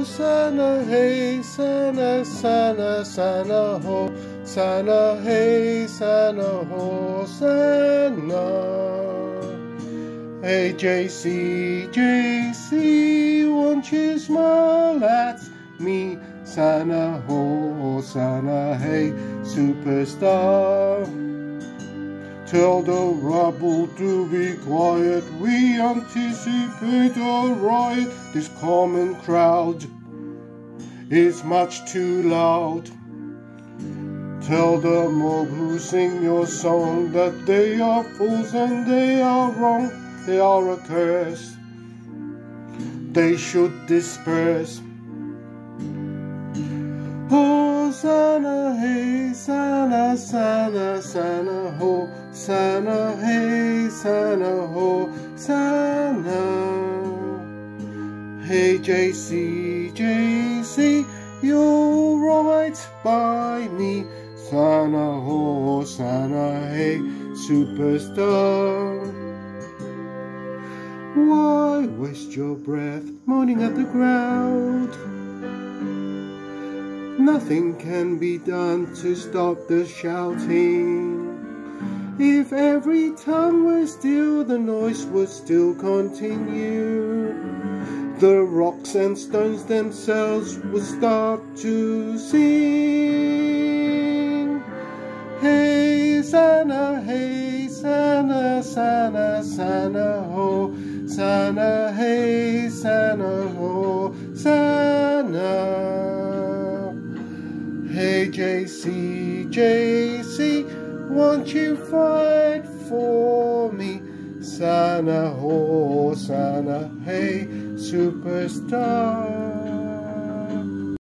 Hosanna, hey, Sana, Sana, Sana, ho, Sana, hey, Sana, Hosanna. Hey, JC, JC, won't you smile at me? Sana, Hosanna, hey, superstar. Tell the rabble to be quiet, we anticipate a riot. This common crowd is much too loud. Tell the mob who sing your song that they are fools and they are wrong, they are a curse. They should disperse. Hosanna, hey, Sana, Sana, Sana, ho, Sana, hey, Sana, ho, Sana. Hey, JC, JC, you're right by me. Sana, ho, Sana, hey, superstar. Why waste your breath moaning at the ground? Nothing can be done to stop the shouting. If every tongue were still, the noise would still continue. The rocks and stones themselves would start to sing. Hey, Sana, hey, Sana, Sana, Sana, ho, Sana, hey, Sana, ho, Sana. Hey JC, JC, won't you fight for me? Sana, ho, Sana, hey, superstar.